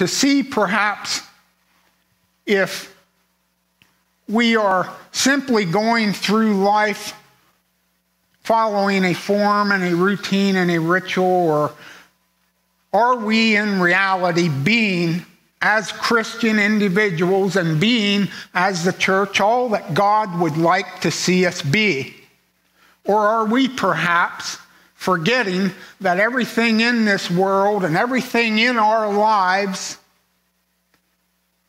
to see perhaps if we are simply going through life following a form and a routine and a ritual, or are we in reality being as Christian individuals and being as the church all that God would like to see us be? Or are we perhaps forgetting that everything in this world and everything in our lives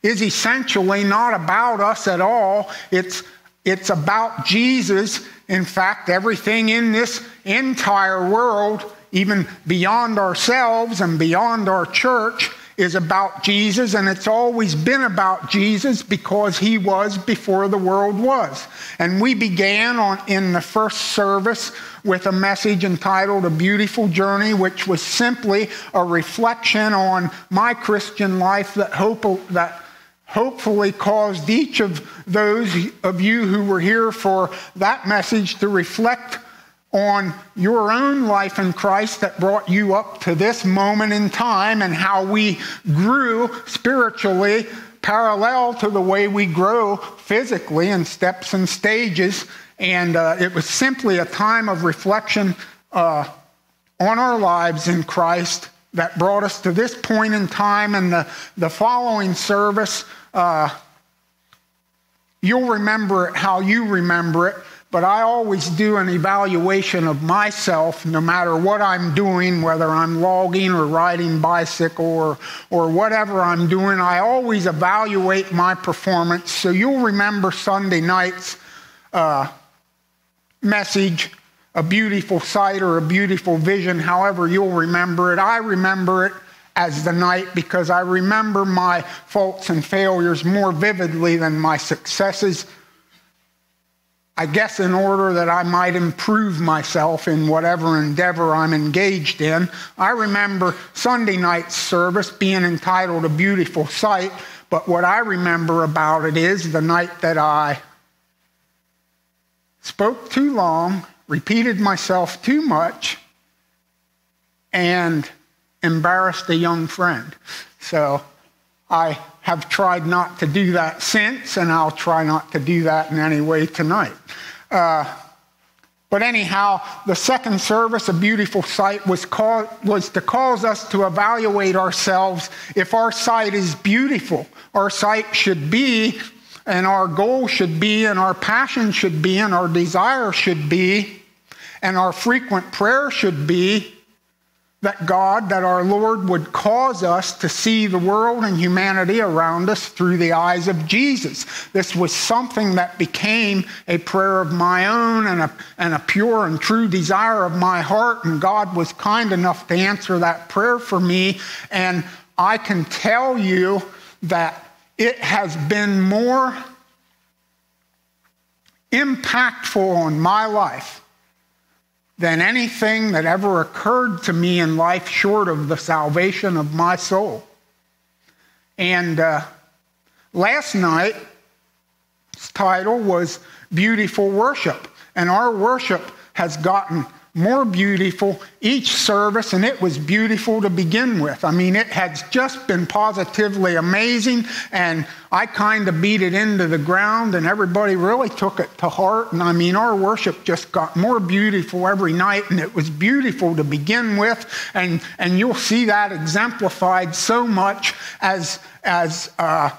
is essentially not about us at all? It's, it's about Jesus. In fact, everything in this entire world, even beyond ourselves and beyond our church, is about Jesus, and it's always been about Jesus because he was before the world was. And we began on, in the first service with a message entitled A Beautiful Journey, which was simply a reflection on my Christian life that, hope, that hopefully caused each of those of you who were here for that message to reflect on your own life in Christ that brought you up to this moment in time and how we grew spiritually parallel to the way we grow physically in steps and stages. And uh, it was simply a time of reflection uh, on our lives in Christ that brought us to this point in time. And the, the following service, uh, you'll remember it how you remember it but I always do an evaluation of myself no matter what I'm doing, whether I'm logging or riding bicycle or, or whatever I'm doing. I always evaluate my performance. So you'll remember Sunday night's uh, message, a beautiful sight or a beautiful vision, however you'll remember it. I remember it as the night because I remember my faults and failures more vividly than my successes. I guess in order that I might improve myself in whatever endeavor I'm engaged in. I remember Sunday night service being entitled A Beautiful Sight, but what I remember about it is the night that I spoke too long, repeated myself too much, and embarrassed a young friend. So I have tried not to do that since, and I'll try not to do that in any way tonight. Uh, but anyhow, the second service, a beautiful sight, was, call, was to cause us to evaluate ourselves if our sight is beautiful. Our sight should be, and our goal should be, and our passion should be, and our desire should be, and our frequent prayer should be that God, that our Lord would cause us to see the world and humanity around us through the eyes of Jesus. This was something that became a prayer of my own and a, and a pure and true desire of my heart, and God was kind enough to answer that prayer for me. And I can tell you that it has been more impactful on my life than anything that ever occurred to me in life short of the salvation of my soul. And uh, last night's title was Beautiful Worship. And our worship has gotten more beautiful each service, and it was beautiful to begin with. I mean, it has just been positively amazing, and I kind of beat it into the ground, and everybody really took it to heart. And I mean, our worship just got more beautiful every night, and it was beautiful to begin with. And, and you'll see that exemplified so much as, as uh,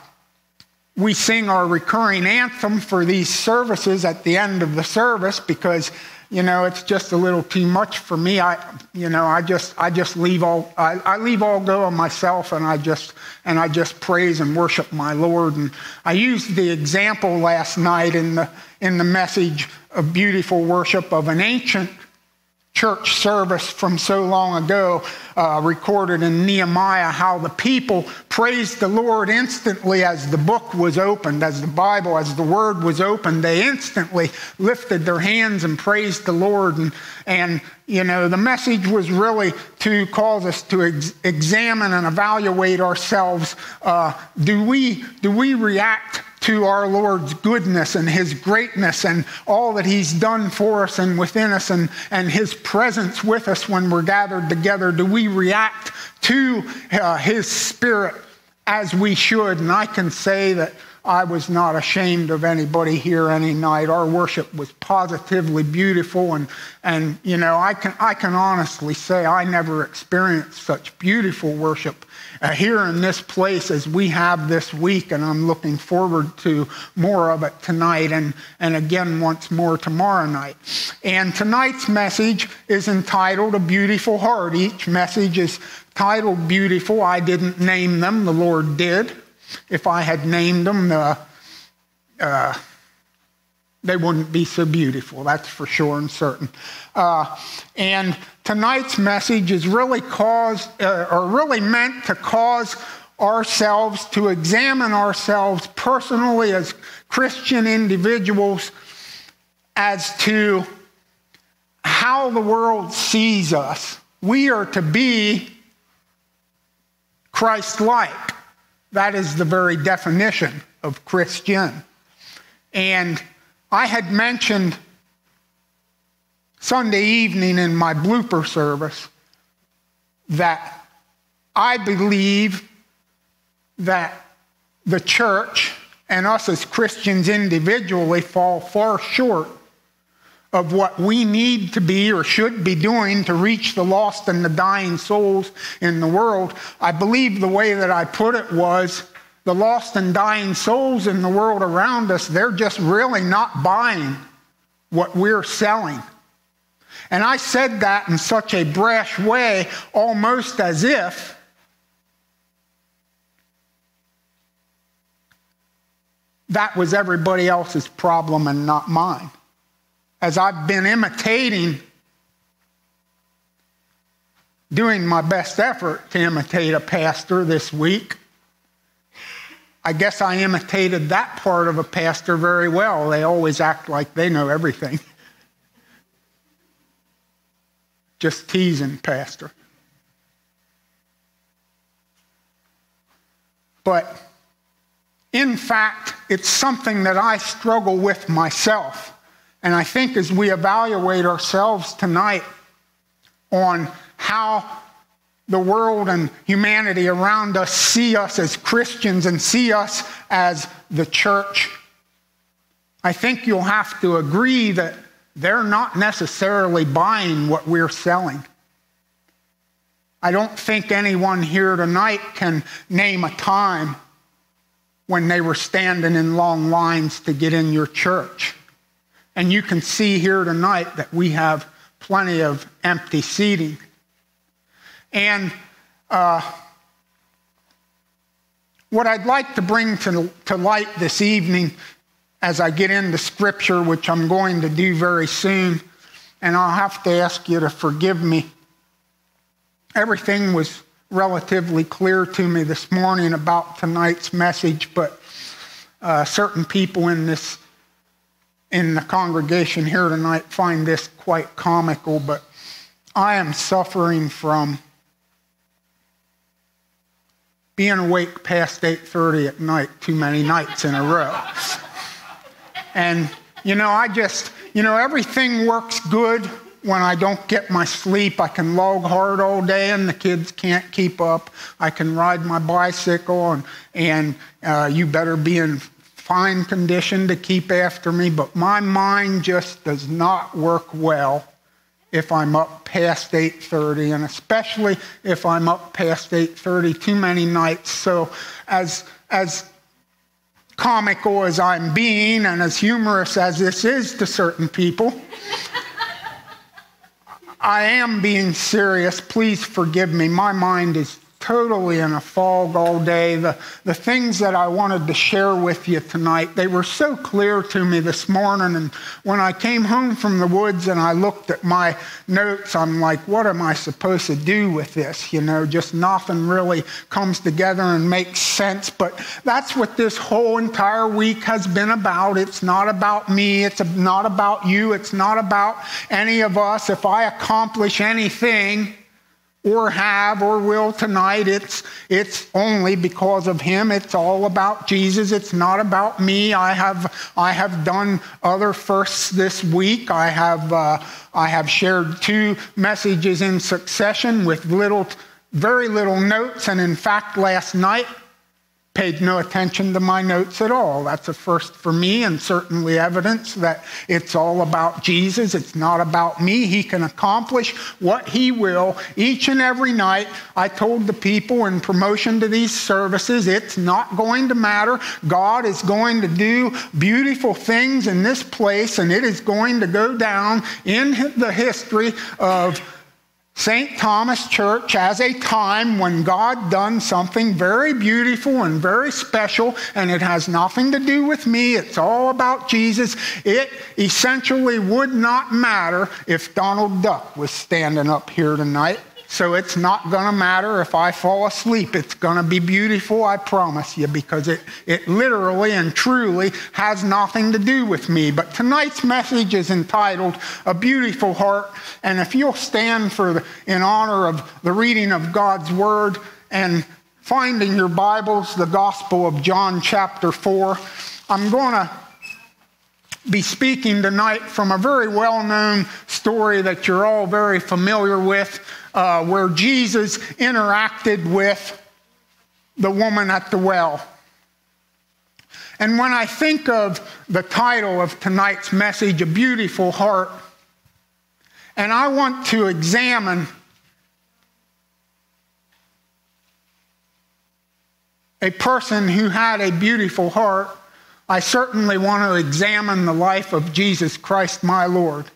we sing our recurring anthem for these services at the end of the service because you know, it's just a little too much for me. I, you know, I just, I just leave all, I, I leave all go of myself, and I just, and I just praise and worship my Lord. And I used the example last night in the in the message of beautiful worship of an ancient church service from so long ago, uh, recorded in Nehemiah, how the people praised the Lord instantly as the book was opened, as the Bible, as the word was opened. They instantly lifted their hands and praised the Lord. And, and you know, the message was really to cause us to ex- examine and evaluate ourselves. Uh, do, we, do we react to our Lord's goodness and his greatness and all that he's done for us and within us and, and his presence with us when we're gathered together? Do we react to uh, his spirit as we should. And I can say that I was not ashamed of anybody here any night. Our worship was positively beautiful, and, and you know, I can, I can honestly say I never experienced such beautiful worship here in this place as we have this week, and I'm looking forward to more of it tonight and, and again once more tomorrow night. And tonight's message is entitled A Beautiful Heart. Each message is titled Beautiful. I didn't name them, the Lord did. If I had named them, uh, uh, they wouldn't be so beautiful, that's for sure and certain. Uh, and tonight's message is really caused, uh, or really meant to cause ourselves to examine ourselves personally as Christian individuals as to how the world sees us. We are to be Christ like. That is the very definition of Christian. And I had mentioned Sunday evening in my blooper service that I believe that the church and us as Christians individually fall far short of what we need to be or should be doing to reach the lost and the dying souls in the world. I believe the way that I put it was the lost and dying souls in the world around us, they're just really not buying what we're selling. And I said that in such a brash way, almost as if that was everybody else's problem and not mine as I've been imitating, doing my best effort to imitate a pastor this week, I guess I imitated that part of a pastor very well. They always act like they know everything. Just teasing, Pastor. But in fact, it's something that I struggle with myself. And I think as we evaluate ourselves tonight on how the world and humanity around us see us as Christians and see us as the church, I think you'll have to agree that they're not necessarily buying what we're selling. I don't think anyone here tonight can name a time when they were standing in long lines to get in your church. And you can see here tonight that we have plenty of empty seating. And uh, what I'd like to bring to, to light this evening as I get into Scripture, which I'm going to do very soon, and I'll have to ask you to forgive me. Everything was relatively clear to me this morning about tonight's message, but uh, certain people in this in the congregation here tonight find this quite comical, but I am suffering from being awake past 8:30 at night too many nights in a row. And you know, I just, you know, everything works good when I don't get my sleep. I can log hard all day and the kids can't keep up. I can ride my bicycle and, and uh, you better be in fine condition to keep after me, but my mind just does not work well if I'm up past 8:30 and especially if I'm up past 8:30 too many nights. So as as comical as I'm being and as humorous as this is to certain people, I am being serious. Please forgive me. My mind is totally in a fog all day. The, the things that I wanted to share with you tonight, they were so clear to me this morning. And when I came home from the woods and I looked at my notes, I'm like, what am I supposed to do with this? You know, just nothing really comes together and makes sense. But that's what this whole entire week has been about. It's not about me. It's not about you. It's not about any of us. If I accomplish anything, or have or will tonight. It's, it's only because of him. It's all about Jesus. It's not about me. I have, I have done other firsts this week. I have, uh, I have shared two messages in succession with little, very little notes. And in fact, last night paid no attention to my notes at all. That's a first for me, and certainly evidence that it's all about Jesus. It's not about me. He can accomplish what He will each and every night. I told the people in promotion to these services, it's not going to matter. God is going to do beautiful things in this place, and it is going to go down in the history of St. Thomas Church as a time when God done something very beautiful and very special, and it has nothing to do with me. It's all about Jesus. It essentially would not matter if Donald Duck was standing up here tonight. So it's not going to matter if I fall asleep. It's going to be beautiful, I promise you, because it, it literally and truly has nothing to do with me. But tonight's message is entitled A Beautiful Heart. And if you'll stand for the, in honor of the reading of God's Word and finding your Bibles, the Gospel of John, chapter 4, I'm going to be speaking tonight from a very well known story that you're all very familiar with uh, where Jesus interacted with the woman at the well. And when I think of the title of tonight's message, A Beautiful Heart, and I want to examine a person who had a beautiful heart, I certainly want to examine the life of Jesus Christ, my Lord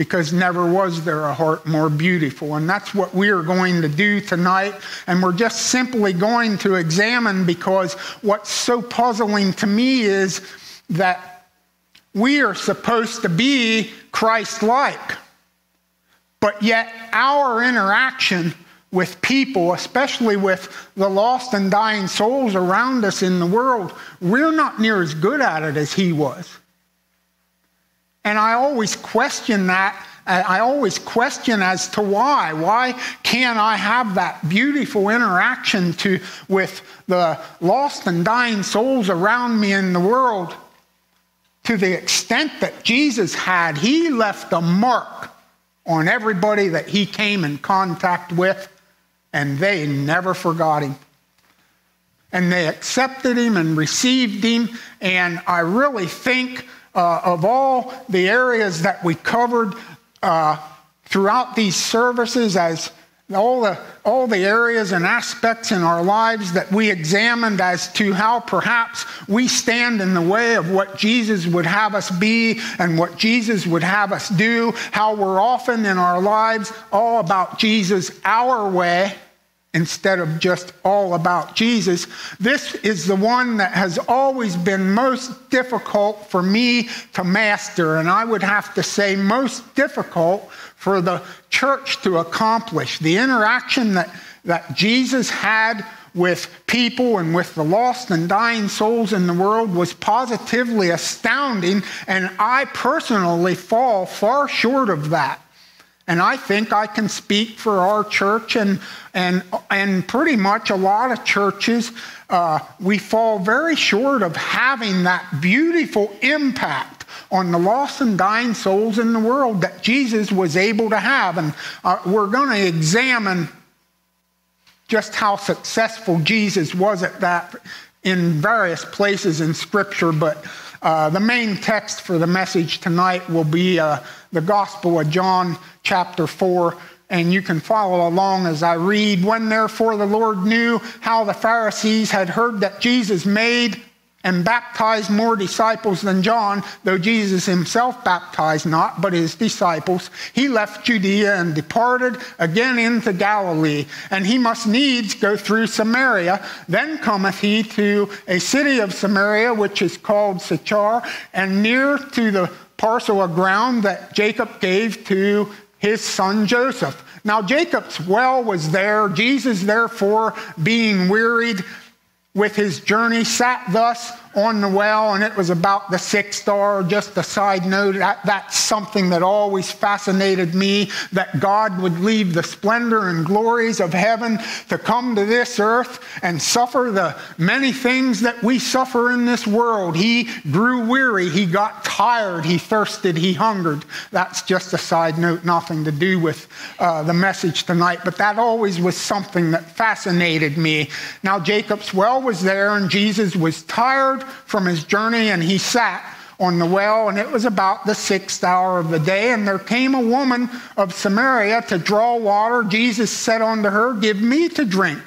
because never was there a heart more beautiful. And that's what we are going to do tonight. And we're just simply going to examine because what's so puzzling to me is that we are supposed to be Christ like. But yet, our interaction with people, especially with the lost and dying souls around us in the world, we're not near as good at it as he was. And I always question that. Uh, I always question as to why. Why can't I have that beautiful interaction to, with the lost and dying souls around me in the world to the extent that Jesus had? He left a mark on everybody that he came in contact with, and they never forgot him. And they accepted him and received him. And I really think uh, of all the areas that we covered uh, throughout these services as all the, all the areas and aspects in our lives that we examined as to how perhaps we stand in the way of what Jesus would have us be and what Jesus would have us do, how we're often in our lives all about Jesus our way instead of just all about Jesus. This is the one that has always been most difficult for me to master, and I would have to say most difficult for the church to accomplish. The interaction that, that Jesus had with people and with the lost and dying souls in the world was positively astounding, and I personally fall far short of that. And I think I can speak for our church and, and, and pretty much a lot of churches. Uh, we fall very short of having that beautiful impact on the lost and dying souls in the world that Jesus was able to have. And uh, we're going to examine just how successful Jesus was at that in various places in Scripture. But uh, the main text for the message tonight will be uh, the Gospel of John, chapter 4, and you can follow along as I read. When therefore the Lord knew how the Pharisees had heard that Jesus made and baptized more disciples than John, though Jesus himself baptized not, but his disciples, he left Judea and departed again into Galilee. And he must needs go through Samaria. Then cometh he to a city of Samaria, which is called Sychar, and near to the parcel of ground that Jacob gave to his son Joseph. Now, Jacob's well was there. Jesus, therefore, being wearied with his journey, sat thus on the well, and it was about the sixth star. Just a side note, that, that's something that always fascinated me that God would leave the splendor and glories of heaven to come to this earth and suffer the many things that we suffer in this world. He grew weary, he got tired, he thirsted, he hungered. That's just a side note, nothing to do with uh, the message tonight, but that always was something that fascinated me. Now, Jacob's well was there, and Jesus was tired from his journey, and he sat on the well, and it was about the sixth hour of the day. And there came a woman of Samaria to draw water. Jesus said unto her, Give me to drink.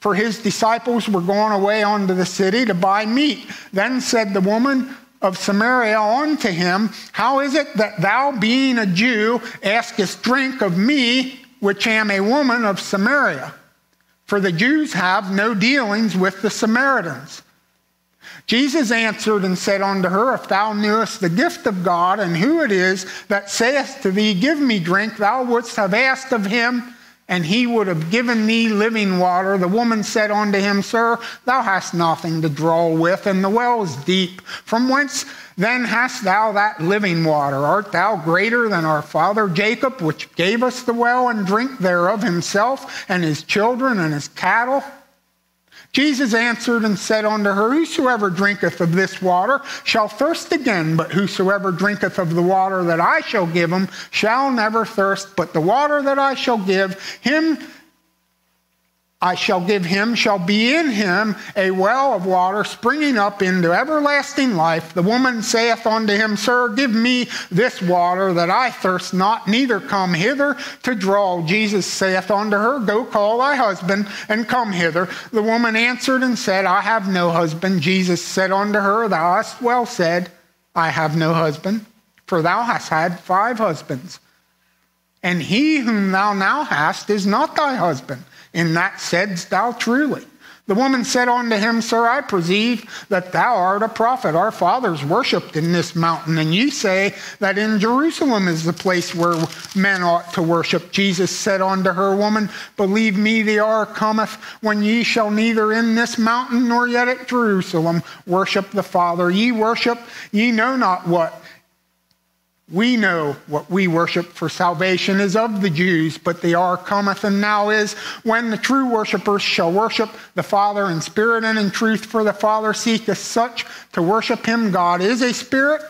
For his disciples were going away unto the city to buy meat. Then said the woman of Samaria unto him, How is it that thou, being a Jew, askest drink of me, which am a woman of Samaria? For the Jews have no dealings with the Samaritans. Jesus answered and said unto her, If thou knewest the gift of God, and who it is that saith to thee, Give me drink, thou wouldst have asked of him, and he would have given thee living water. The woman said unto him, Sir, thou hast nothing to draw with, and the well is deep. From whence then hast thou that living water? Art thou greater than our father Jacob, which gave us the well and drink thereof himself, and his children, and his cattle? Jesus answered and said unto her, Whosoever drinketh of this water shall thirst again, but whosoever drinketh of the water that I shall give him shall never thirst, but the water that I shall give him I shall give him, shall be in him a well of water springing up into everlasting life. The woman saith unto him, Sir, give me this water that I thirst not, neither come hither to draw. Jesus saith unto her, Go call thy husband and come hither. The woman answered and said, I have no husband. Jesus said unto her, Thou hast well said, I have no husband, for thou hast had five husbands. And he whom thou now hast is not thy husband. In that saidst thou truly. The woman said unto him, Sir, I perceive that thou art a prophet. Our fathers worshipped in this mountain, and ye say that in Jerusalem is the place where men ought to worship. Jesus said unto her, Woman, believe me, the hour cometh when ye shall neither in this mountain nor yet at Jerusalem worship the Father. Ye worship, ye know not what we know what we worship for salvation is of the Jews, but the hour cometh and now is when the true worshippers shall worship the Father in spirit and in truth, for the Father seeketh such to worship him. God is a spirit,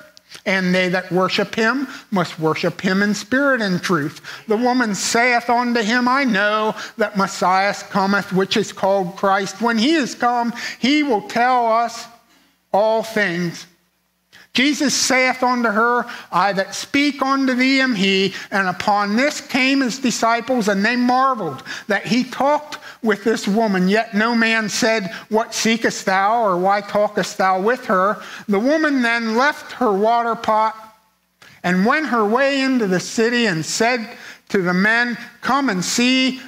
and they that worship him must worship him in spirit and truth. The woman saith unto him, I know that Messiah cometh, which is called Christ. When he is come, he will tell us all things. Jesus saith unto her, I that speak unto thee am he. And upon this came his disciples, and they marveled that he talked with this woman. Yet no man said, What seekest thou, or why talkest thou with her? The woman then left her water pot and went her way into the city and said to the men, Come and see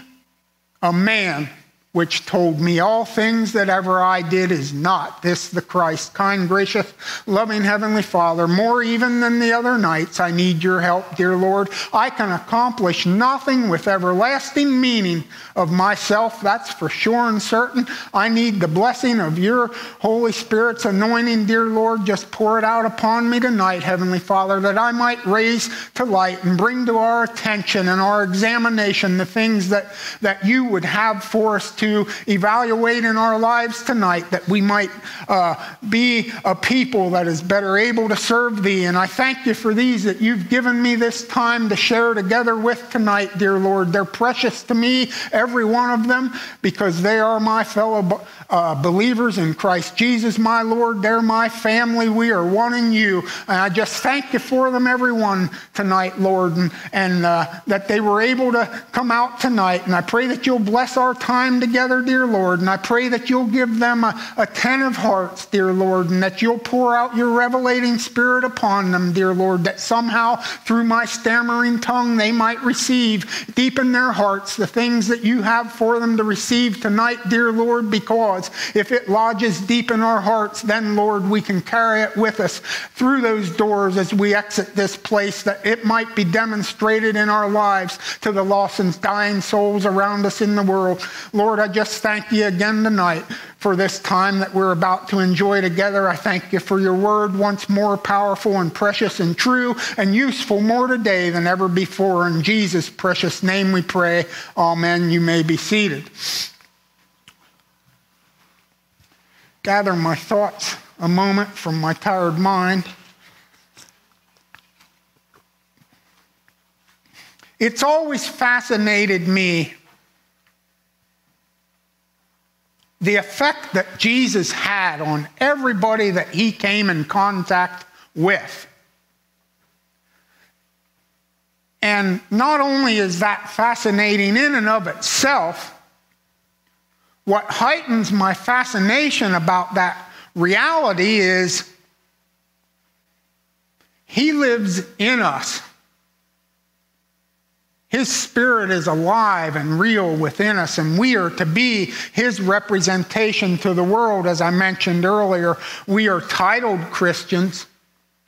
a man which told me all things that ever I did is not this the Christ. Kind, gracious, loving Heavenly Father, more even than the other nights, I need your help, dear Lord. I can accomplish nothing with everlasting meaning of myself, that's for sure and certain. I need the blessing of your Holy Spirit's anointing, dear Lord. Just pour it out upon me tonight, Heavenly Father, that I might raise to light and bring to our attention and our examination the things that, that you would have for us to evaluate in our lives tonight that we might uh, be a people that is better able to serve thee. And I thank you for these that you've given me this time to share together with tonight, dear Lord. They're precious to me, every one of them, because they are my fellow uh, believers in Christ Jesus, my Lord. They're my family. We are one in you. And I just thank you for them, everyone, tonight, Lord, and, and uh, that they were able to come out tonight. And I pray that you'll bless our time together together, dear Lord, and I pray that you'll give them a, attentive hearts, dear Lord, and that you'll pour out your revelating spirit upon them, dear Lord, that somehow through my stammering tongue they might receive deep in their hearts the things that you have for them to receive tonight, dear Lord, because if it lodges deep in our hearts, then, Lord, we can carry it with us through those doors as we exit this place, that it might be demonstrated in our lives to the lost and dying souls around us in the world. Lord, Lord, I just thank you again tonight for this time that we're about to enjoy together. I thank you for your word once more powerful and precious and true and useful more today than ever before. In Jesus' precious name we pray. Amen. You may be seated. Gather my thoughts a moment from my tired mind. It's always fascinated me the effect that Jesus had on everybody that he came in contact with. And not only is that fascinating in and of itself, what heightens my fascination about that reality is he lives in us. His spirit is alive and real within us, and we are to be his representation to the world. As I mentioned earlier, we are titled Christians,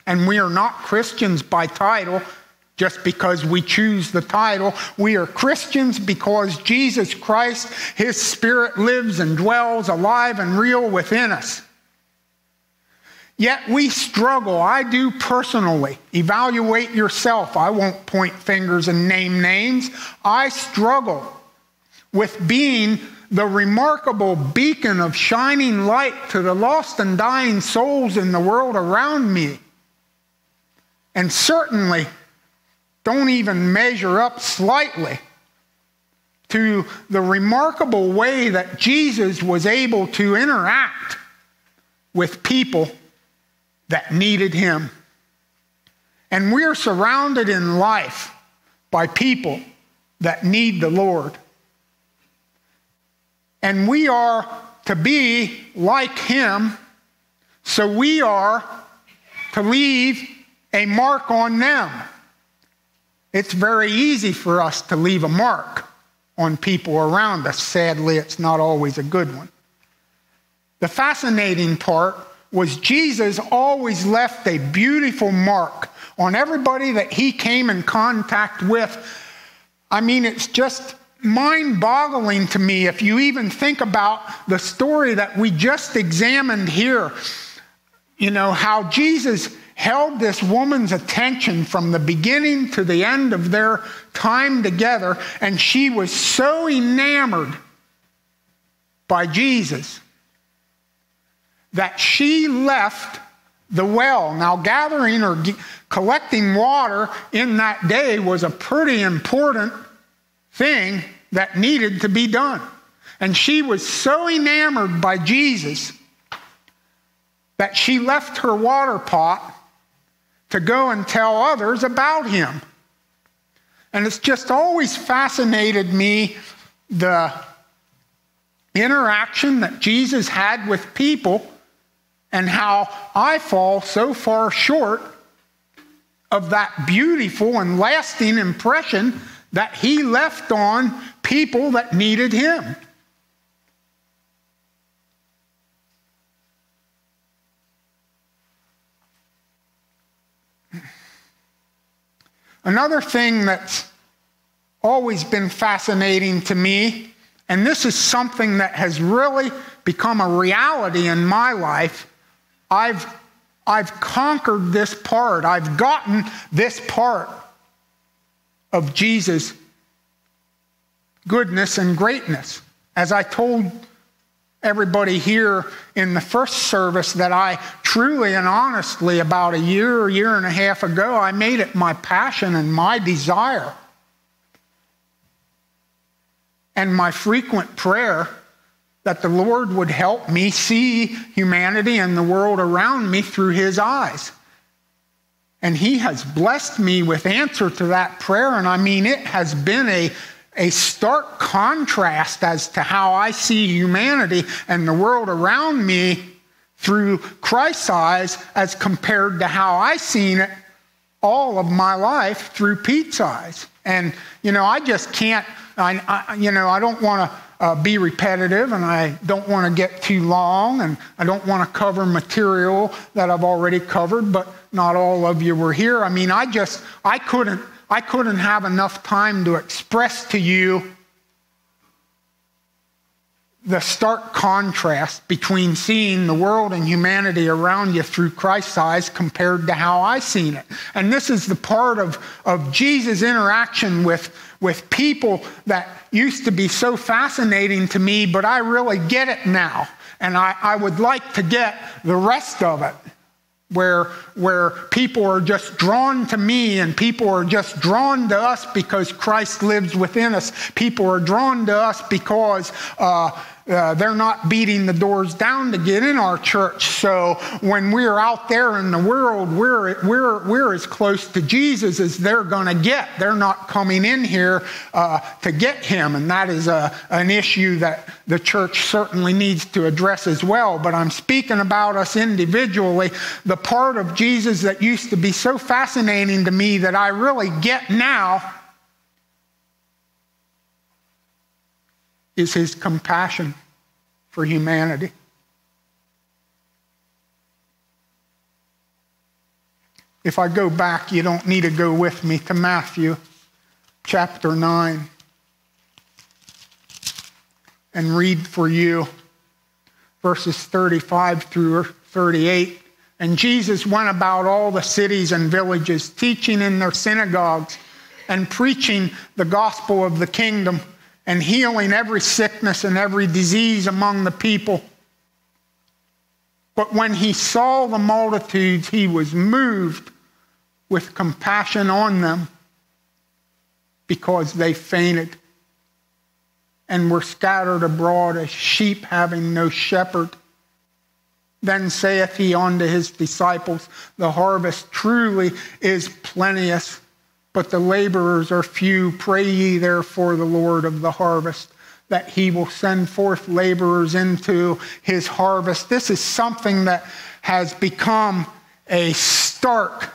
and we are not Christians by title just because we choose the title. We are Christians because Jesus Christ, his spirit lives and dwells alive and real within us. Yet we struggle. I do personally. Evaluate yourself. I won't point fingers and name names. I struggle with being the remarkable beacon of shining light to the lost and dying souls in the world around me. And certainly don't even measure up slightly to the remarkable way that Jesus was able to interact with people that needed him. And we're surrounded in life by people that need the Lord. And we are to be like him, so we are to leave a mark on them. It's very easy for us to leave a mark on people around us. Sadly, it's not always a good one. The fascinating part was Jesus always left a beautiful mark on everybody that he came in contact with. I mean, it's just mind boggling to me if you even think about the story that we just examined here. You know, how Jesus held this woman's attention from the beginning to the end of their time together, and she was so enamored by Jesus that she left the well. Now, gathering or collecting water in that day was a pretty important thing that needed to be done. And she was so enamored by Jesus that she left her water pot to go and tell others about him. And it's just always fascinated me the interaction that Jesus had with people and how I fall so far short of that beautiful and lasting impression that he left on people that needed him. Another thing that's always been fascinating to me, and this is something that has really become a reality in my life, I've, I've conquered this part. I've gotten this part of Jesus' goodness and greatness. As I told everybody here in the first service that I truly and honestly, about a year year and a half ago, I made it my passion and my desire and my frequent prayer that the Lord would help me see humanity and the world around me through His eyes. And He has blessed me with answer to that prayer. And I mean, it has been a, a stark contrast as to how I see humanity and the world around me through Christ's eyes as compared to how I seen it all of my life through Pete's eyes. And, you know, I just can't, I, I you know, I don't want to uh, be repetitive and I don't want to get too long and I don't want to cover material that I've already covered, but not all of you were here. I mean, I just, I couldn't, I couldn't have enough time to express to you the stark contrast between seeing the world and humanity around you through Christ's eyes compared to how I seen it. And this is the part of, of Jesus' interaction with, with people that used to be so fascinating to me, but I really get it now. And I, I would like to get the rest of it where, where people are just drawn to me and people are just drawn to us because Christ lives within us. People are drawn to us because uh, uh, they're not beating the doors down to get in our church. So when we're out there in the world, we're, we're, we're as close to Jesus as they're going to get. They're not coming in here uh, to get him. And that is a, an issue that the church certainly needs to address as well. But I'm speaking about us individually. The part of Jesus that used to be so fascinating to me that I really get now is his compassion for humanity. If I go back, you don't need to go with me to Matthew chapter 9 and read for you verses 35 through 38. And Jesus went about all the cities and villages, teaching in their synagogues and preaching the gospel of the kingdom and healing every sickness and every disease among the people. But when he saw the multitudes, he was moved with compassion on them because they fainted and were scattered abroad as sheep having no shepherd. Then saith he unto his disciples, The harvest truly is plenteous but the laborers are few. Pray ye therefore the Lord of the harvest that he will send forth laborers into his harvest. This is something that has become a stark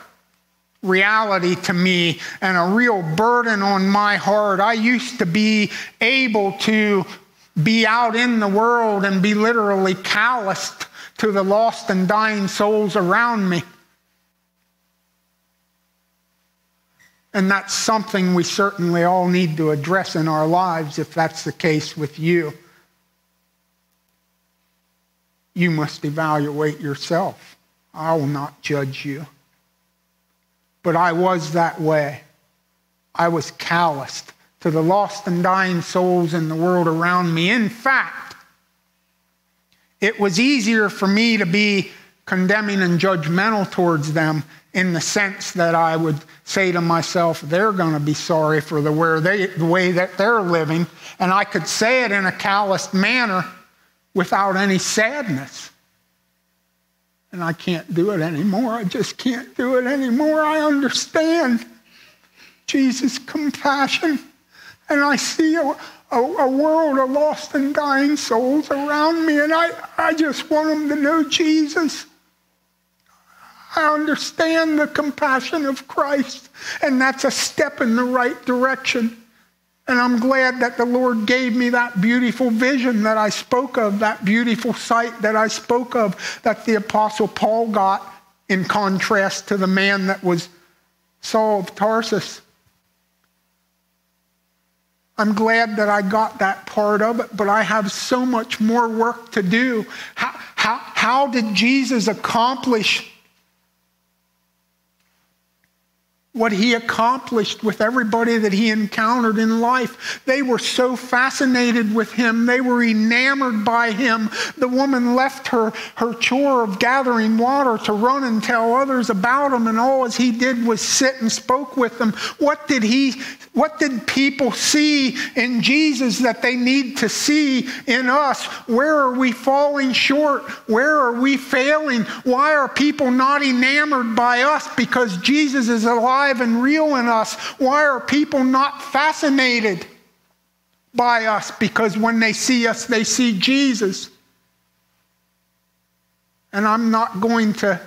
reality to me and a real burden on my heart. I used to be able to be out in the world and be literally calloused to the lost and dying souls around me. And that's something we certainly all need to address in our lives if that's the case with you. You must evaluate yourself. I will not judge you. But I was that way. I was calloused to the lost and dying souls in the world around me. In fact, it was easier for me to be condemning and judgmental towards them in the sense that I would say to myself, they're going to be sorry for the, where they, the way that they're living. And I could say it in a calloused manner without any sadness. And I can't do it anymore. I just can't do it anymore. I understand Jesus' compassion. And I see a, a, a, world of lost and dying souls around me, and I, I just want them to know Jesus. I understand the compassion of Christ, and that's a step in the right direction. And I'm glad that the Lord gave me that beautiful vision that I spoke of, that beautiful sight that I spoke of, that the Apostle Paul got in contrast to the man that was Saul of Tarsus. I'm glad that I got that part of it, but I have so much more work to do. How, how, how did Jesus accomplish what he accomplished with everybody that he encountered in life. They were so fascinated with him. They were enamored by him. The woman left her, her chore of gathering water to run and tell others about him, and all as he did was sit and spoke with them. What did he what did people see in Jesus that they need to see in us? Where are we falling short? Where are we failing? Why are people not enamored by us because Jesus is alive and real in us? Why are people not fascinated by us because when they see us, they see Jesus? And I'm not going to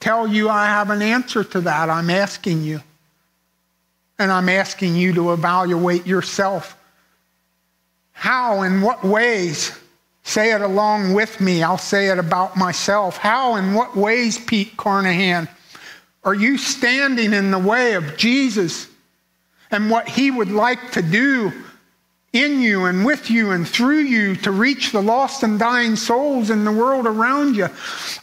tell you I have an answer to that. I'm asking you. And I'm asking you to evaluate yourself. How, in what ways? Say it along with me. I'll say it about myself. How, and what ways, Pete Carnahan, are you standing in the way of Jesus? and what He would like to do in you and with you and through you to reach the lost and dying souls in the world around you.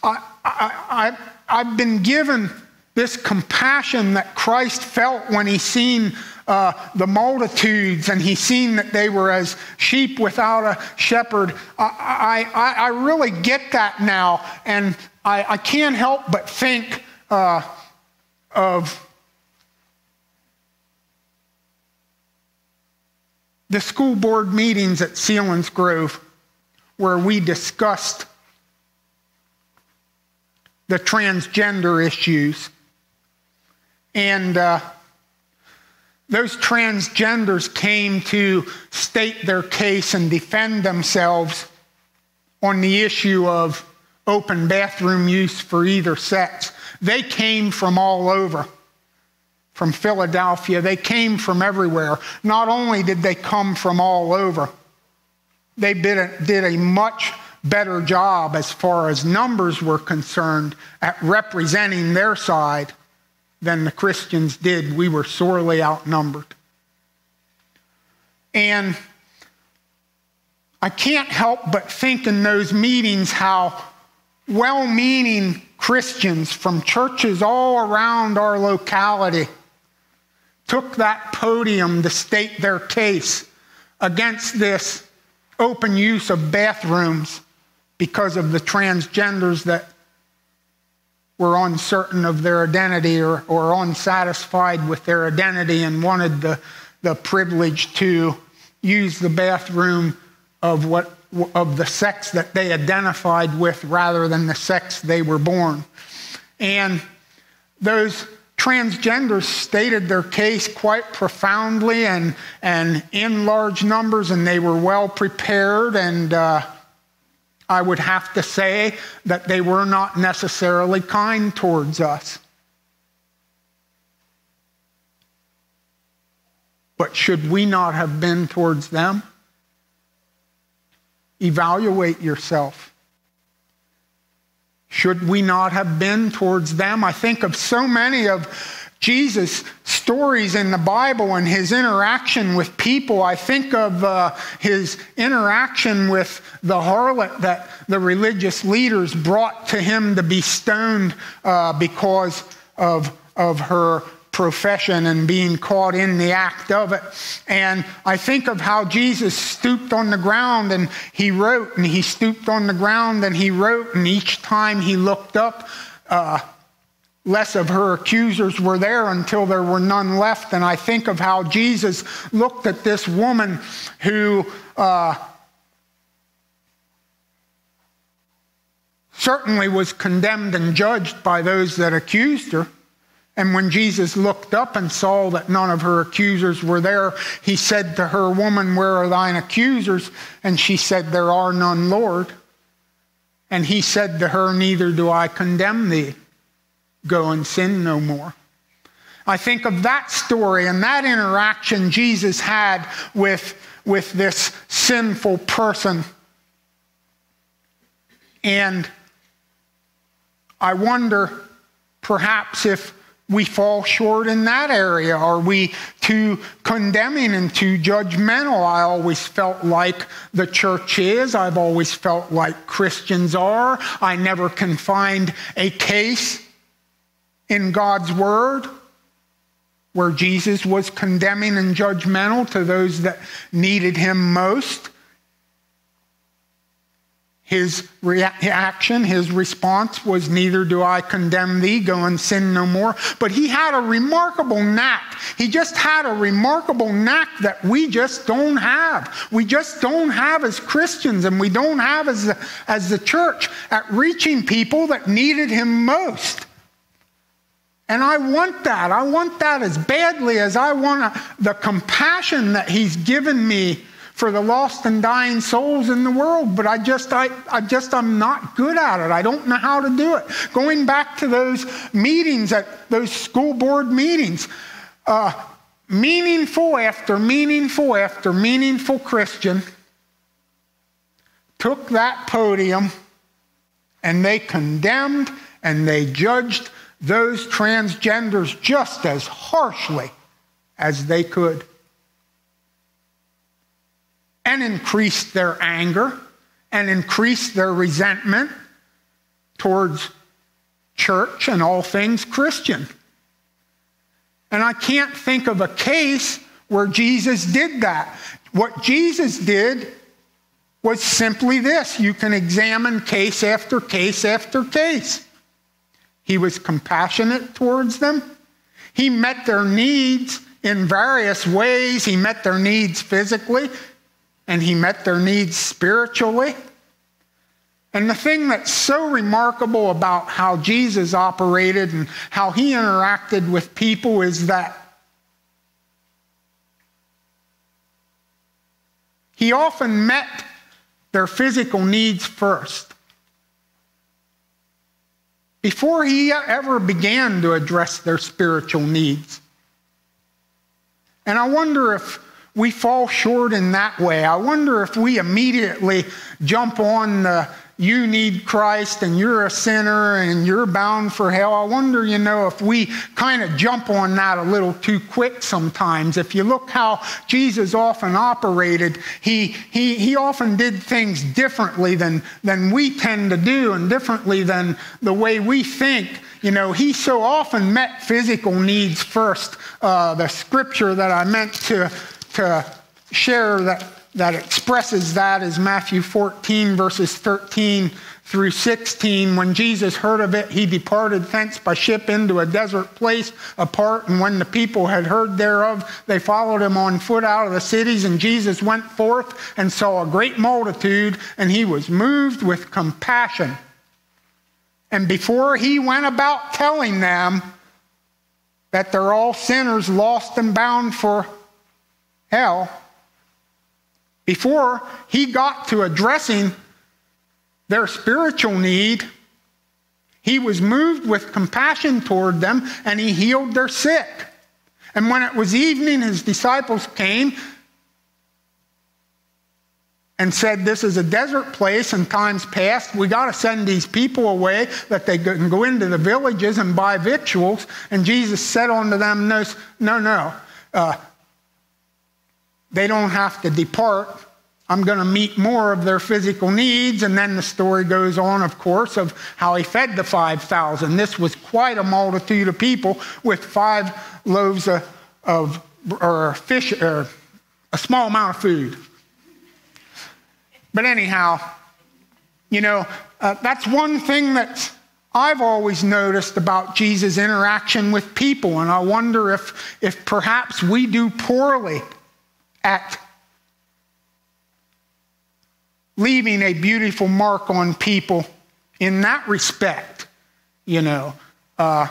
I, I, I, have been given this compassion that Christ felt when he seen uh, the multitudes and he seen that they were as sheep without a shepherd. I, I, I really get that now, and I, I can't help but think uh, of the school board meetings at Selinsgrove where we discussed the transgender issues. And uh, those transgenders came to state their case and defend themselves on the issue of open bathroom use for either sex. They came from all over from Philadelphia. They came from everywhere. Not only did they come from all over, they did a, did a much better job as far as numbers were concerned at representing their side than the Christians did. We were sorely outnumbered. And I can't help but think in those meetings how well meaning Christians from churches all around our locality took that podium to state their case against this open use of bathrooms because of the transgenders that were uncertain of their identity or, or unsatisfied with their identity and wanted the, the privilege to use the bathroom of what of the sex that they identified with rather than the sex they were born. And those transgenders stated their case quite profoundly and, and in large numbers, and they were well prepared. And uh, I would have to say that they were not necessarily kind towards us. But should we not have been towards them? Evaluate yourself. Should we not have been towards them? I think of so many of Jesus' stories in the Bible and his interaction with people. I think of uh, his interaction with the harlot that the religious leaders brought to him to be stoned uh, because of, of her profession and being caught in the act of it. And I think of how Jesus stooped on the ground and he wrote, and he stooped on the ground and he wrote, and each time he looked up, uh, less of her accusers were there until there were none left. And I think of how Jesus looked at this woman who. Uh, certainly was condemned and judged by those that accused her. And when Jesus looked up and saw that none of her accusers were there, he said to her, Woman, where are thine accusers? And she said, There are none, Lord. And he said to her, Neither do I condemn thee. Go and sin no more. I think of that story and that interaction Jesus had with, with this sinful person. And I wonder perhaps if we fall short in that area? Are we too condemning and too judgmental? I always felt like the church is. I've always felt like Christians are. I never can find a case in God's Word where Jesus was condemning and judgmental to those that needed him most his reaction, his response was, Neither do I condemn thee, go and sin no more. But he had a remarkable knack. He just had a remarkable knack that we just don't have. We just don't have as Christians and we don't have as the, as the church at reaching people that needed him most. And I want that. I want that as badly as I want the compassion that he's given me for the lost and dying souls in the world, but I just, I, I just, I'm not good at it. I don't know how to do it. Going back to those meetings at those school board meetings, uh, meaningful after meaningful after meaningful Christian took that podium and they condemned and they judged those transgenders just as harshly as they could and increased their anger and increased their resentment towards church and all things Christian. And I can't think of a case where Jesus did that. What Jesus did was simply this you can examine case after case after case. He was compassionate towards them, he met their needs in various ways. He met their needs physically, and he met their needs spiritually. And the thing that's so remarkable about how Jesus operated and how he interacted with people is that he often met their physical needs first. Before he ever began to address their spiritual needs. And I wonder if we fall short in that way. I wonder if we immediately jump on the you need Christ and you're a sinner and you're bound for hell. I wonder, you know, if we kind of jump on that a little too quick sometimes. If you look how Jesus often operated, he, he, he often did things differently than, than we tend to do and differently than the way we think. You know, he so often met physical needs first. Uh, the scripture that I meant to, to share that that expresses that is Matthew 14, verses 13 through 16. When Jesus heard of it, he departed thence by ship into a desert place apart. And when the people had heard thereof, they followed him on foot out of the cities. And Jesus went forth and saw a great multitude, and he was moved with compassion. And before he went about telling them that they're all sinners lost and bound for hell, before he got to addressing their spiritual need, he was moved with compassion toward them and he healed their sick. And when it was evening, his disciples came and said, This is a desert place in times past. We got to send these people away that they can go into the villages and buy victuals. And Jesus said unto them, No, no, no. Uh, they don't have to depart. I'm going to meet more of their physical needs. And then the story goes on, of course, of how he fed the 5,000. This was quite a multitude of people with five loaves of, of or fish, or a small amount of food. But anyhow, you know, uh, that's one thing that I've always noticed about Jesus' interaction with people. And I wonder if, if perhaps we do poorly at leaving a beautiful mark on people in that respect, you know. Uh,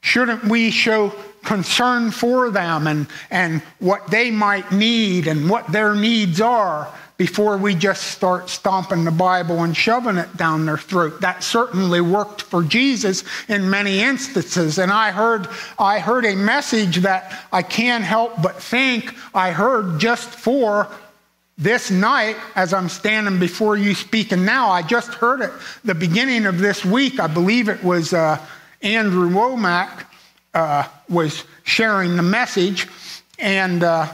shouldn't we show concern for them and, and what they might need and what their needs are before we just start stomping the Bible and shoving it down their throat. That certainly worked for Jesus in many instances. And I heard, I heard a message that I can't help but think I heard just for this night, as I'm standing before you speaking now. I just heard it the beginning of this week. I believe it was uh, Andrew Wommack uh, was sharing the message. And uh,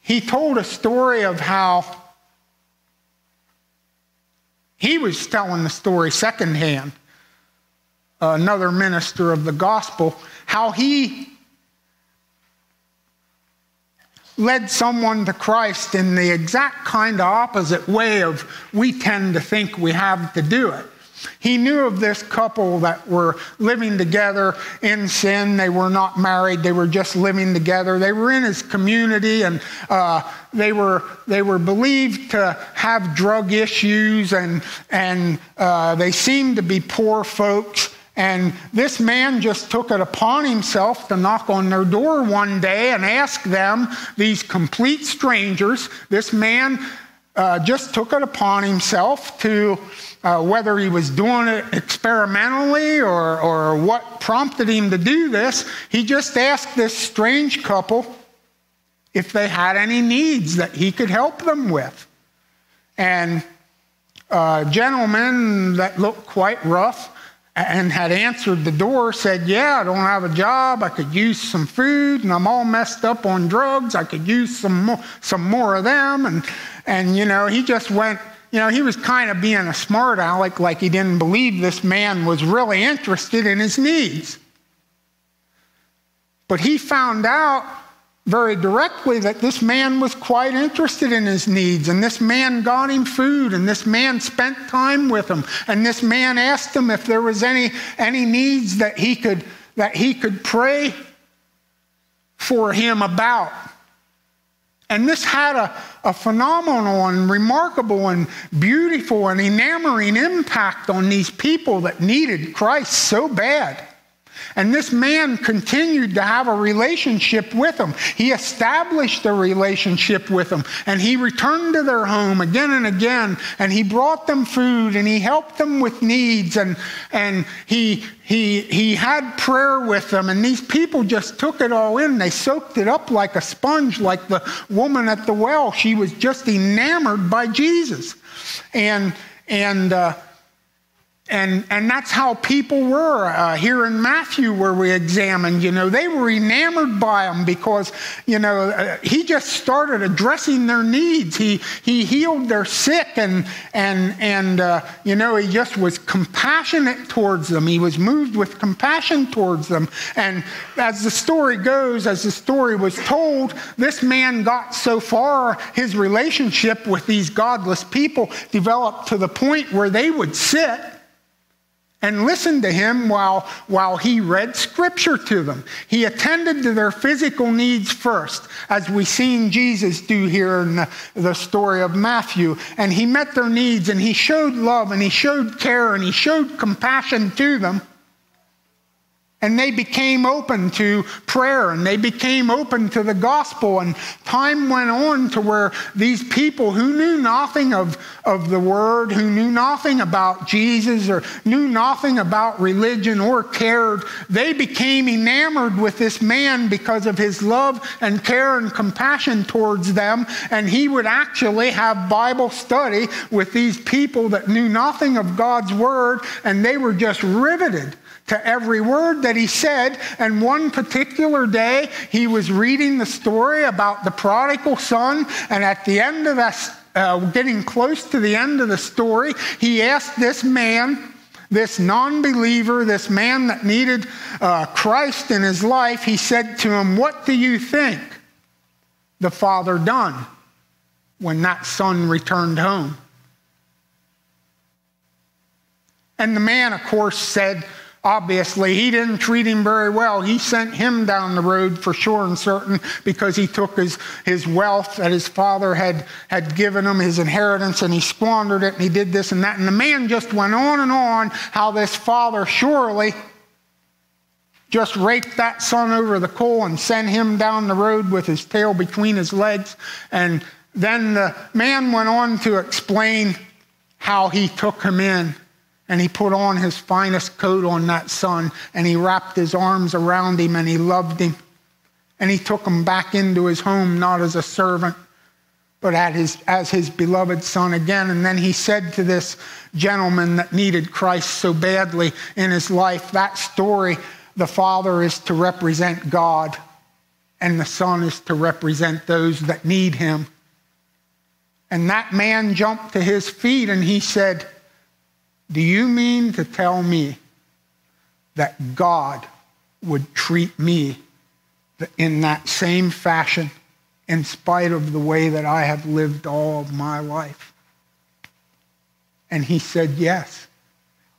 he told a story of how he was telling the story secondhand, another minister of the gospel, how he led someone to Christ in the exact kind of opposite way of we tend to think we have to do it. He knew of this couple that were living together in sin. They were not married, they were just living together. They were in his community and uh, they, were, they were believed to have drug issues and, and uh, they seemed to be poor folks. And this man just took it upon himself to knock on their door one day and ask them, these complete strangers, this man uh, just took it upon himself to uh, whether he was doing it experimentally or, or what prompted him to do this, he just asked this strange couple if they had any needs that he could help them with. And a gentleman that looked quite rough and had answered the door said, Yeah, I don't have a job. I could use some food, and I'm all messed up on drugs. I could use some more, some more of them. And, and, you know, he just went, you know, he was kind of being a smart aleck, like he didn't believe this man was really interested in his needs. But he found out very directly that this man was quite interested in his needs, and this man got him food, and this man spent time with him, and this man asked him if there was any, any needs that he could that he could pray for him about. And this had a, a phenomenal and remarkable and beautiful and enamoring impact on these people that needed Christ so bad. And this man continued to have a relationship with them. He established a relationship with them. And he returned to their home again and again. And he brought them food and he helped them with needs. And, and he, he, he had prayer with them. And these people just took it all in. They soaked it up like a sponge, like the woman at the well. She was just enamored by Jesus. And, and, uh, and, and that's how people were uh, here in Matthew, where we examined. You know, they were enamored by him because, you know, uh, he just started addressing their needs. He, he healed their sick, and, and, and uh, you know, he just was compassionate towards them. He was moved with compassion towards them. And as the story goes, as the story was told, this man got so far, his relationship with these godless people developed to the point where they would sit and listened to him while, while he read scripture to them. He attended to their physical needs first, as we've seen Jesus do here in the, the story of Matthew. And he met their needs and he showed love and he showed care and he showed compassion to them. And they became open to prayer and they became open to the gospel. And time went on to where these people who knew nothing of, of the word, who knew nothing about Jesus or knew nothing about religion or cared, they became enamored with this man because of his love and care and compassion towards them. And he would actually have Bible study with these people that knew nothing of God's word and they were just riveted to every word that he said. And one particular day, he was reading the story about the prodigal son. And at the end of that, uh, getting close to the end of the story, he asked this man, this non believer, this man that needed uh, Christ in his life, he said to him, What do you think the father done when that son returned home? And the man, of course, said, Obviously, he didn't treat him very well. He sent him down the road for sure and certain because he took his, his wealth that his father had, had given him, his inheritance, and he squandered it and he did this and that. And the man just went on and on how this father surely just raked that son over the coal and sent him down the road with his tail between his legs. And then the man went on to explain how he took him in and he put on his finest coat on that son, and he wrapped his arms around him, and he loved him. And he took him back into his home, not as a servant, but his, as his beloved son again. And then he said to this gentleman that needed Christ so badly in his life, that story, the father is to represent God, and the son is to represent those that need him. And that man jumped to his feet and he said, do you mean to tell me that God would treat me in that same fashion in spite of the way that I have lived all of my life? And he said, Yes,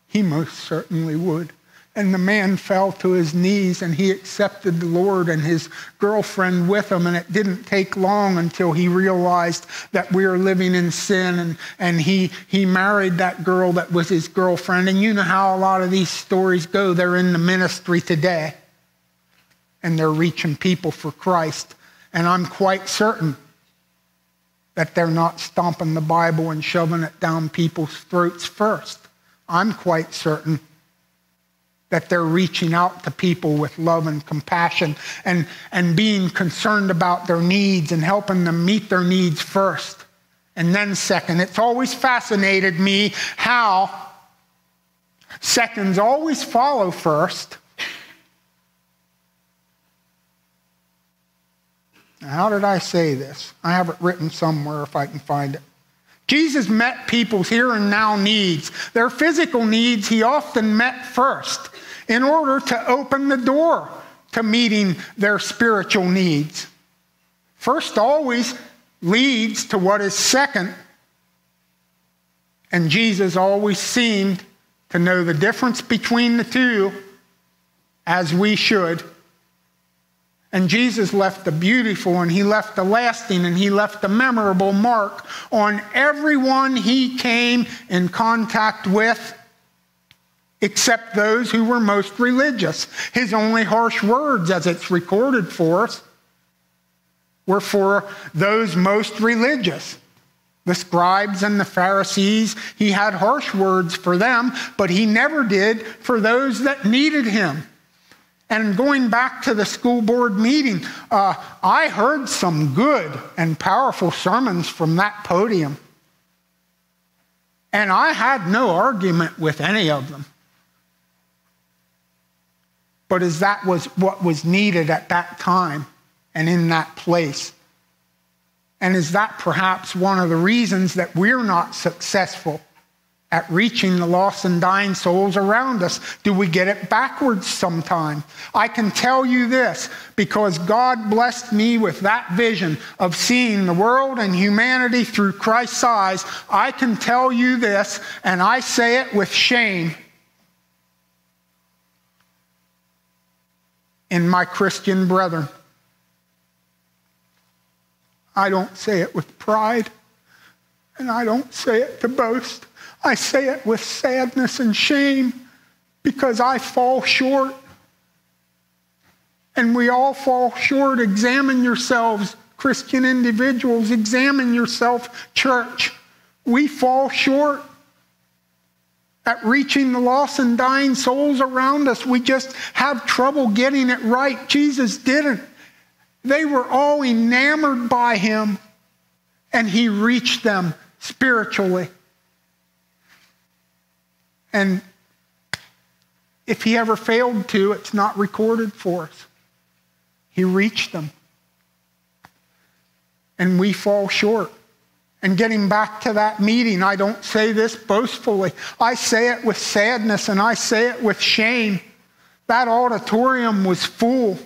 he most certainly would. And the man fell to his knees and he accepted the Lord and his girlfriend with him. And it didn't take long until he realized that we are living in sin. And, and he, he married that girl that was his girlfriend. And you know how a lot of these stories go. They're in the ministry today and they're reaching people for Christ. And I'm quite certain that they're not stomping the Bible and shoving it down people's throats first. I'm quite certain that they're reaching out to people with love and compassion and, and being concerned about their needs and helping them meet their needs first and then second. It's always fascinated me how, Seconds always follow first. How did I say this? I have it written somewhere if I can find it. Jesus met people's here and now needs. Their physical needs he often met first in order to open the door to meeting their spiritual needs. First always leads to what is second, and Jesus always seemed to know the difference between the two as we should. And Jesus left the beautiful and he left a lasting and he left a memorable mark on everyone he came in contact with, except those who were most religious. His only harsh words, as it's recorded for us, were for those most religious. The scribes and the Pharisees, he had harsh words for them, but he never did for those that needed him. And going back to the school board meeting, uh, I heard some good and powerful sermons from that podium. And I had no argument with any of them. But as that was what was needed at that time and in that place. And is that perhaps one of the reasons that we're not successful at reaching the lost and dying souls around us? Do we get it backwards sometime? I can tell you this because God blessed me with that vision of seeing the world and humanity through Christ's eyes. I can tell you this, and I say it with shame. In my Christian brethren, I don't say it with pride, and I don't say it to boast. I say it with sadness and shame because I fall short. And we all fall short. Examine yourselves, Christian individuals. Examine yourself, church. We fall short at reaching the lost and dying souls around us. We just have trouble getting it right. Jesus didn't. They were all enamored by him, and he reached them spiritually. And if he ever failed to, it's not recorded for us. He reached them. And we fall short. And getting back to that meeting, I don't say this boastfully. I say it with sadness and I say it with shame. That auditorium was full.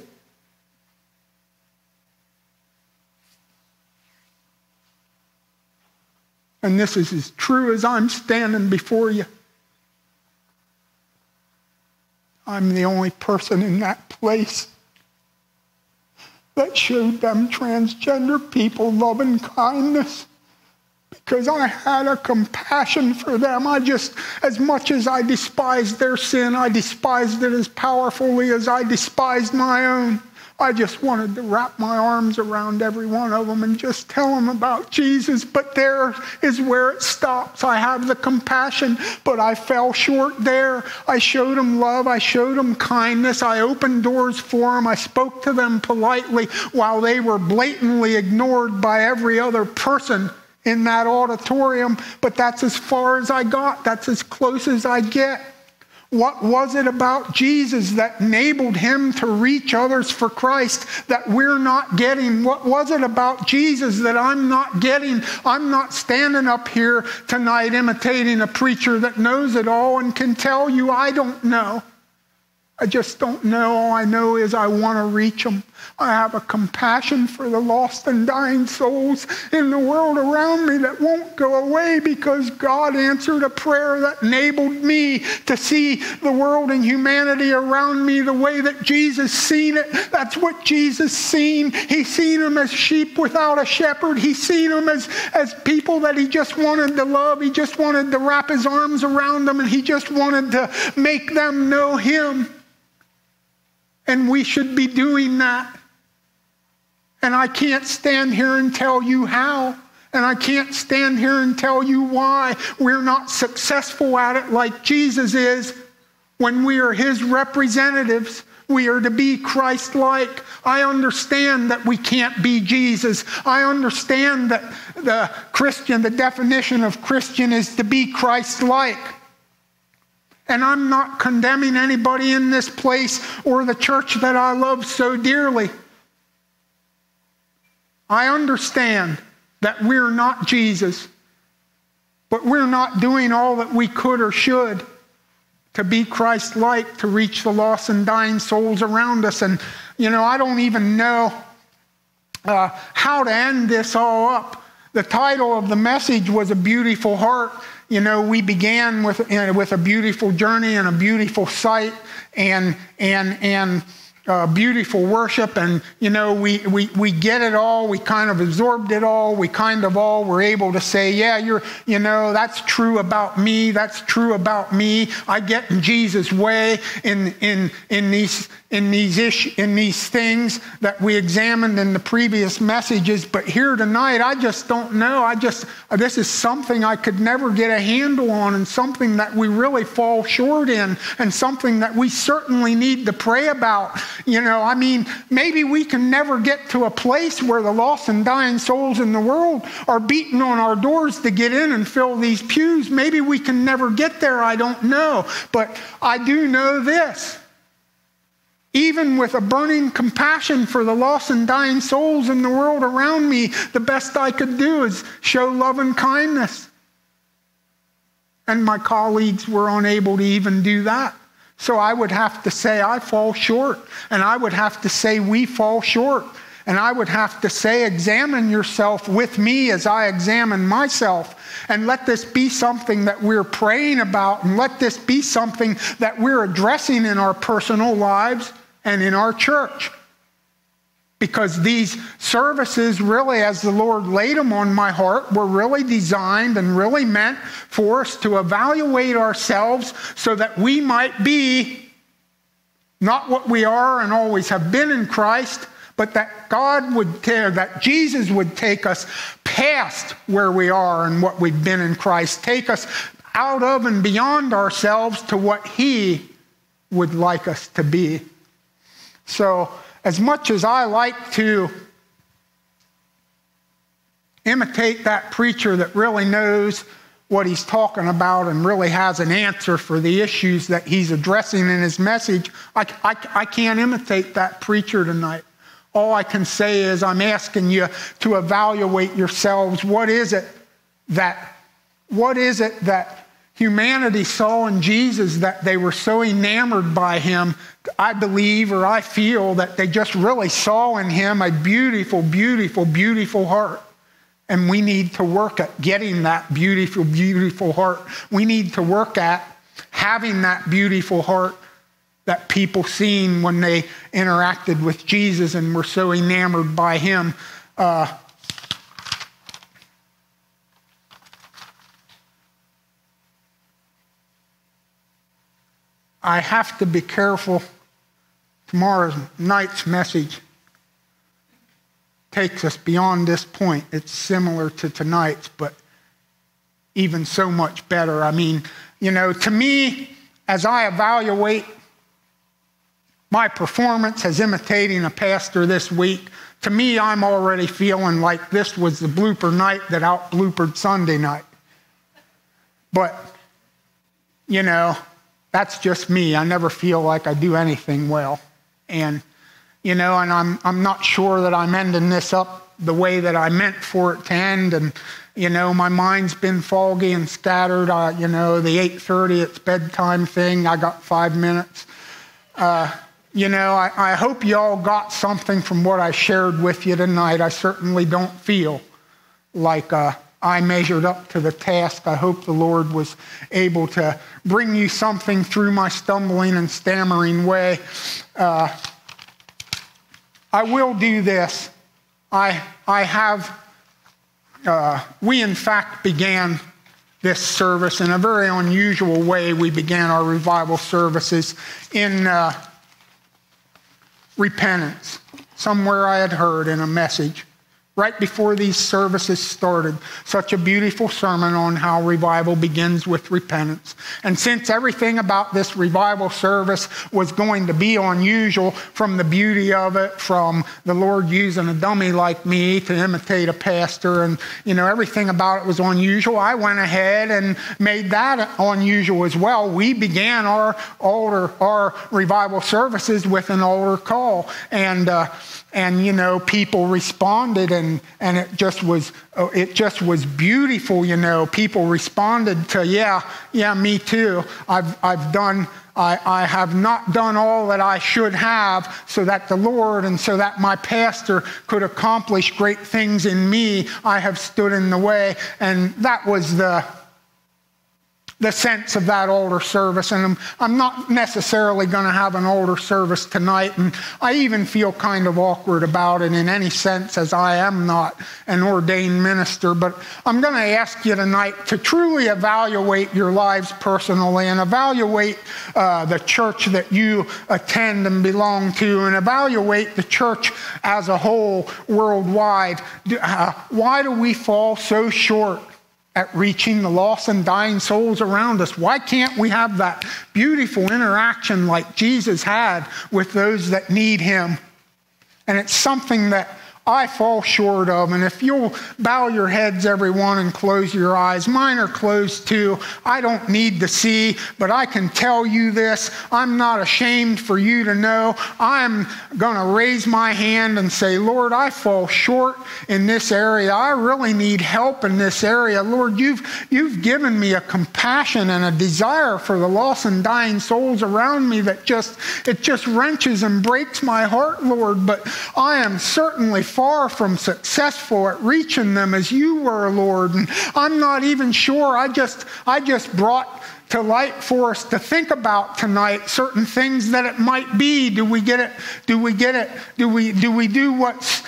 And this is as true as I'm standing before you. I'm the only person in that place that showed them transgender people love and kindness because I had a compassion for them. I just, as much as I despised their sin, I despised it as powerfully as I despised my own. I just wanted to wrap my arms around every one of them and just tell them about Jesus. But there is where it stops. I have the compassion, but I fell short there. I showed them love. I showed them kindness. I opened doors for them. I spoke to them politely while they were blatantly ignored by every other person in that auditorium. But that's as far as I got. That's as close as I get. What was it about Jesus that enabled him to reach others for Christ that we're not getting? What was it about Jesus that I'm not getting? I'm not standing up here tonight imitating a preacher that knows it all and can tell you I don't know. I just don't know. All I know is I want to reach them. I have a compassion for the lost and dying souls in the world around me that won't go away because God answered a prayer that enabled me to see the world and humanity around me the way that Jesus seen it. That's what Jesus seen. He seen them as sheep without a shepherd. He seen them as, as people that he just wanted to love. He just wanted to wrap his arms around them and he just wanted to make them know him. And we should be doing that. And I can't stand here and tell you how. And I can't stand here and tell you why we're not successful at it like Jesus is when we are his representatives. We are to be Christ like. I understand that we can't be Jesus. I understand that the Christian, the definition of Christian is to be Christ like. And I'm not condemning anybody in this place or the church that I love so dearly. I understand that we're not Jesus, but we're not doing all that we could or should to be Christ like, to reach the lost and dying souls around us. And, you know, I don't even know uh, how to end this all up. The title of the message was A Beautiful Heart. You know, we began with, uh, with a beautiful journey and a beautiful sight and, and, and, uh, beautiful worship, and you know, we, we, we get it all. We kind of absorbed it all. We kind of all were able to say, Yeah, you're, you know, that's true about me. That's true about me. I get in Jesus' way in, in, in these in these ish, in these things that we examined in the previous messages but here tonight i just don't know. I just this is something i could never get a handle on and something that we really fall short in and something that we certainly need to pray about. You know i mean maybe we can never get to a place where the lost and dying souls in the world are beating on our doors to get in and fill these pews. Maybe we can never get there. I don't know. But i do know this even with a burning compassion for the lost and dying souls in the world around me, the best I could do is show love and kindness. And my colleagues were unable to even do that. So I would have to say, I fall short. And I would have to say, we fall short. And I would have to say, examine yourself with me as I examine myself. And let this be something that we're praying about. And let this be something that we're addressing in our personal lives and in our church. Because these services, really, as the Lord laid them on my heart, were really designed and really meant for us to evaluate ourselves so that we might be not what we are and always have been in Christ, but that God would tear, that Jesus would take us past where we are and what we've been in Christ, take us out of and beyond ourselves to what He would like us to be. So, as much as I like to imitate that preacher that really knows what he's talking about and really has an answer for the issues that he's addressing in his message, I, I, I can't imitate that preacher tonight. All I can say is I'm asking you to evaluate yourselves. What is it that, what is it that humanity saw in Jesus that they were so enamored by him, I believe or I feel that they just really saw in him a beautiful, beautiful, beautiful heart. And we need to work at getting that beautiful, beautiful heart. We need to work at having that beautiful heart that people seen when they interacted with Jesus and were so enamored by him. Uh, I have to be careful. Tomorrow's night's message takes us beyond this point. It's similar to tonight's, but even so much better. I mean, you know, to me, as I evaluate my performance as imitating a pastor this week, to me, I'm already feeling like this was the blooper night that out bloopered Sunday night. But, you know, that's just me. I never feel like I do anything well. And, you know, and I'm, I'm not sure that I'm ending this up the way that I meant for it to end. And, you know, my mind's been foggy and scattered. You know, the 8.30, it's bedtime thing. I got five minutes. Uh, you know, I, I hope you all got something from what I shared with you tonight. I certainly don't feel like... Uh, I measured up to the task. I hope the Lord was able to bring you something through my stumbling and stammering way. Uh, I will do this. I, I have, uh, we in fact began this service in a very unusual way. We began our revival services in uh, repentance, somewhere I had heard in a message right before these services started. Such a beautiful sermon on how revival begins with repentance. And since everything about this revival service was going to be unusual, from the beauty of it, from the Lord using a dummy like me to imitate a pastor, and you know, everything about it was unusual, I went ahead and made that unusual as well. We began our altar, our revival services with an altar call. And uh, and you know people responded and and it just was oh, it just was beautiful you know people responded to yeah yeah me too i've i've done I, I have not done all that I should have so that the Lord and so that my pastor could accomplish great things in me. I have stood in the way. And that was the, the sense of that altar service. And I'm, I'm not necessarily going to have an altar service tonight. And I even feel kind of awkward about it in any sense, as I am not an ordained minister. But I'm going to ask you tonight to truly evaluate your lives personally and evaluate uh, the church that you attend and belong to and evaluate the church as a whole worldwide. Uh, why do we fall so short? At reaching the lost and dying souls around us. Why can't we have that beautiful interaction like Jesus had with those that need him? And it's something that I fall short of. And if you'll bow your heads, everyone, and close your eyes, mine are closed too. I don't need to see, but I can tell you this. I'm not ashamed for you to know. I'm going to raise my hand and say, Lord, I fall short in this area. I really need help in this area. Lord, you've, you've given me a compassion and a desire for the lost and dying souls around me that just, it just wrenches and breaks my heart, Lord. But I am certainly far from successful at reaching them as you were, Lord. And I'm not even sure. I just, I just brought to light for us to think about tonight certain things that it might be do we get it do we get it do we do we do what's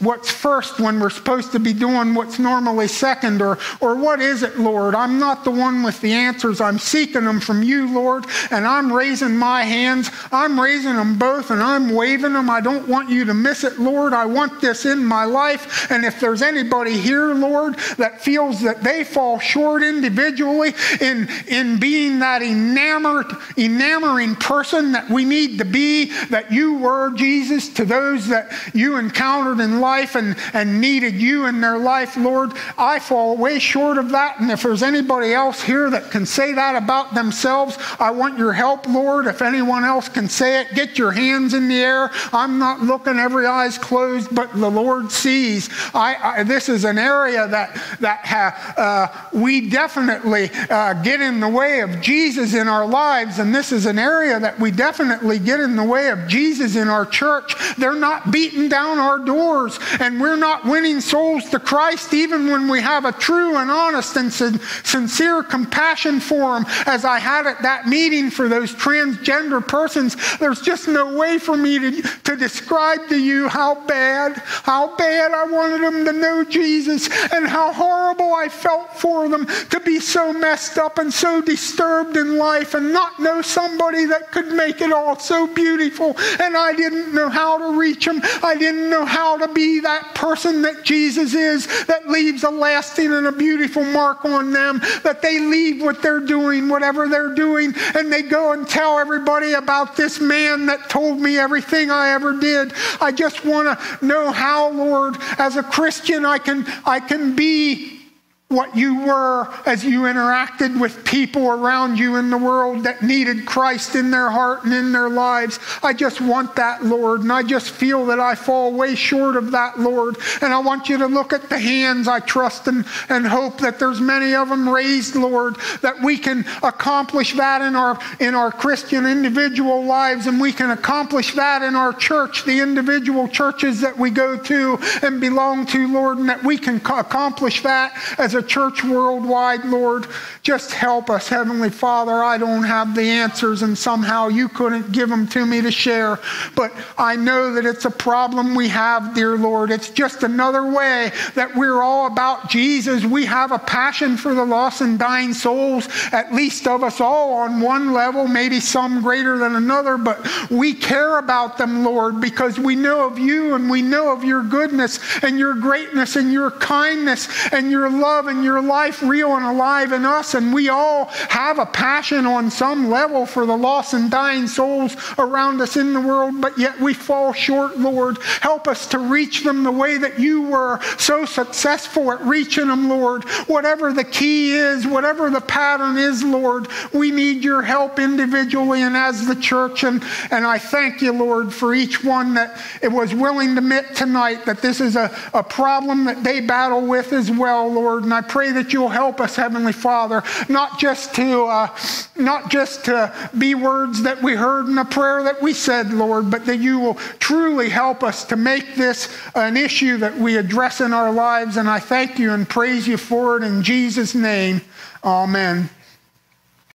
what's first when we're supposed to be doing what's normally second? Or, or what is it, Lord? I'm not the one with the answers. I'm seeking them from you, Lord, and I'm raising my hands. I'm raising them both and I'm waving them. I don't want you to miss it, Lord. I want this in my life. And if there's anybody here, Lord, that feels that they fall short individually in, in being that enamored, enamoring person that we need to be, that you were, Jesus, to those that you encounter encountered in life and, and needed you in their life, Lord, I fall way short of that. And if there's anybody else here that can say that about themselves, I want your help, Lord. If anyone else can say it, get your hands in the air. I'm not looking, every eye's closed, but the Lord sees. I, I this is an area that, that ha, uh, we definitely uh, get in the way of Jesus in our lives. And this is an area that we definitely get in the way of Jesus in our church. They're not beating down our doors and we're not winning souls to Christ even when we have a true and honest and sincere compassion for them as I had at that meeting for those transgender persons there's just no way for me to, to describe to you how bad how bad I wanted them to know Jesus and how horrible I felt for them to be so messed up and so disturbed in life and not know somebody that could make it all so beautiful. And I didn't know how to reach them I didn't know how to be that person that Jesus is that leaves a lasting and a beautiful mark on them, that they leave what they're doing, whatever they're doing, and they go and tell everybody about this man that told me everything I ever did. I just want to know how, Lord, as a Christian, I can, I can be what you were as you interacted with people around you in the world that needed Christ in their heart and in their lives. I just want that, Lord, and I just feel that I fall way short of that, Lord. And I want you to look at the hands. I trust and, and hope that there's many of them raised, Lord, that we can accomplish that in our in our Christian individual lives, and we can accomplish that in our church, the individual churches that we go to and belong to, Lord, and that we can accomplish that as a church worldwide, Lord. Just help us, Heavenly Father. I don't have the answers, and somehow you couldn't give them to me to share. But I know that it's a problem we have, dear Lord. It's just another way that we're all about Jesus. We have a passion for the lost and dying souls, at least of us all on one level, maybe some greater than another, but we care about them, Lord, because we know of you and we know of your goodness and your greatness and your kindness and your love and your life real and alive in us. And we all have a passion on some level for the lost and dying souls around us in the world, but yet we fall short, Lord. Help us to reach them the way that you were so successful at reaching them, Lord. Whatever the key is, whatever the pattern is, Lord, we need your help individually and as the church. And, and I thank you, Lord, for each one that it was willing to admit tonight that this is a, a problem that they battle with as well, Lord. And I pray that you'll help us, Heavenly Father, not just to uh, not just to be words that we heard in a prayer that we said, Lord, but that you will truly help us to make this an issue that we address in our lives. And I thank you and praise you for it in Jesus' name. Amen.